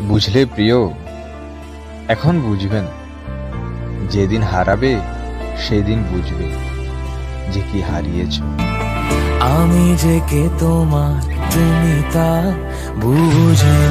বুঝলে প্রিয়, এখন বুঝবেন। যেদিন হারাবে, সেদিন বুঝবে যে কি হারিয়েছ। আমি যে কে তোমার তুমি তা বুঝে